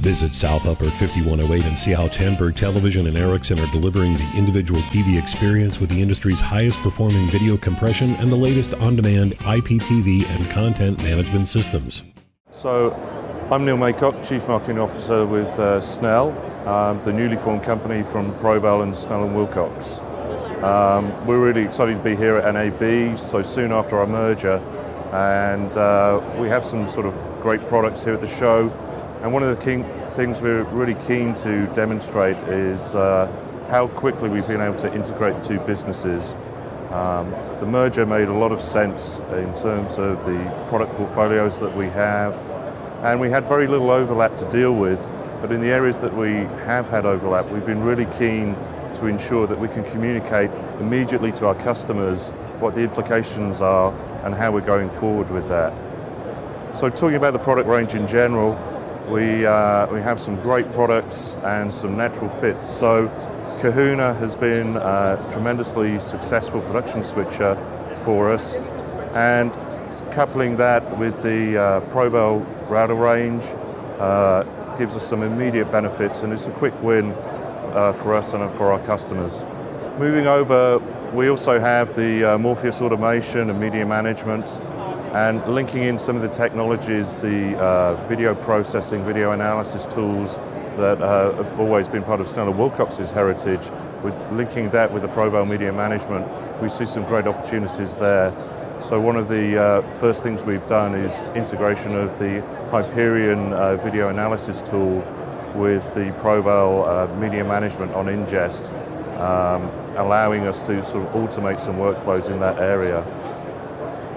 Visit South Upper 5108 and see how Tandberg Television and Ericsson are delivering the individual TV experience with the industry's highest performing video compression and the latest on demand IPTV and content management systems. So, I'm Neil Maycock, Chief Marketing Officer with uh, Snell, um, the newly formed company from Pro-Bel and Snell and Wilcox. Um, we're really excited to be here at NAB so soon after our merger, and uh, we have some sort of great products here at the show. And one of the key things we're really keen to demonstrate is uh, how quickly we've been able to integrate the two businesses. Um, the merger made a lot of sense in terms of the product portfolios that we have, and we had very little overlap to deal with. But in the areas that we have had overlap, we've been really keen to ensure that we can communicate immediately to our customers what the implications are and how we're going forward with that. So talking about the product range in general, we, uh, we have some great products and some natural fits. So Kahuna has been a tremendously successful production switcher for us and coupling that with the uh, Pro-Bel router range uh, gives us some immediate benefits and it's a quick win uh, for us and for our customers. Moving over, we also have the uh, Morpheus automation and media management and linking in some of the technologies, the uh, video processing, video analysis tools that uh, have always been part of Snell Wilcox's heritage, with linking that with the Pro-Bel Media Management, we see some great opportunities there. So one of the uh, first things we've done is integration of the Hyperion uh, video analysis tool with the Pro-Bel uh, Media Management on ingest, um, allowing us to sort of automate some workflows in that area.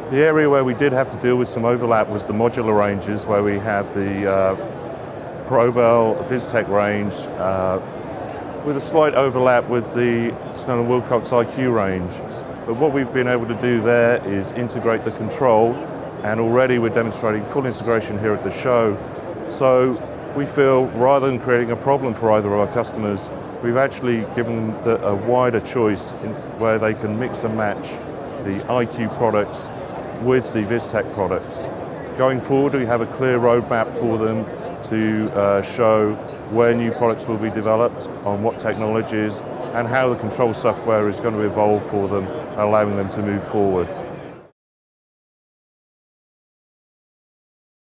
The area where we did have to deal with some overlap was the modular ranges, where we have the uh, Pro-Bel Vistek range uh, with a slight overlap with the Snell & Wilcox IQ range. But what we've been able to do there is integrate the control, and already we're demonstrating full integration here at the show. So we feel rather than creating a problem for either of our customers, we've actually given them a wider choice where they can mix and match the IQ products with the Vistek products. Going forward, we have a clear roadmap for them to uh, show where new products will be developed, on what technologies, and how the control software is going to evolve for them, allowing them to move forward.